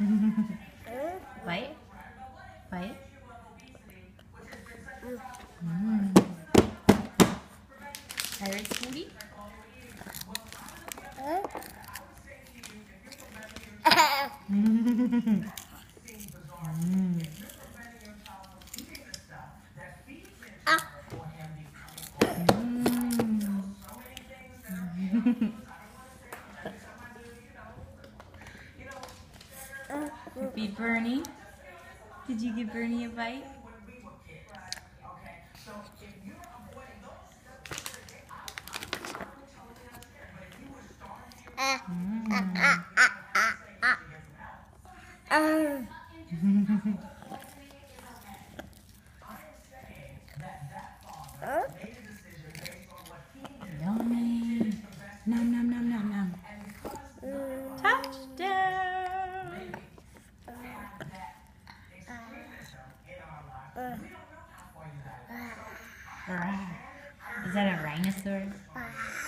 Bite. Bite. Mm. Pirate smoothie. mm. Feed Bernie. Did you give Bernie a bite? Mm. Yummy. Nom nom nom nom nom. Is that a rhinoceros? Rawr.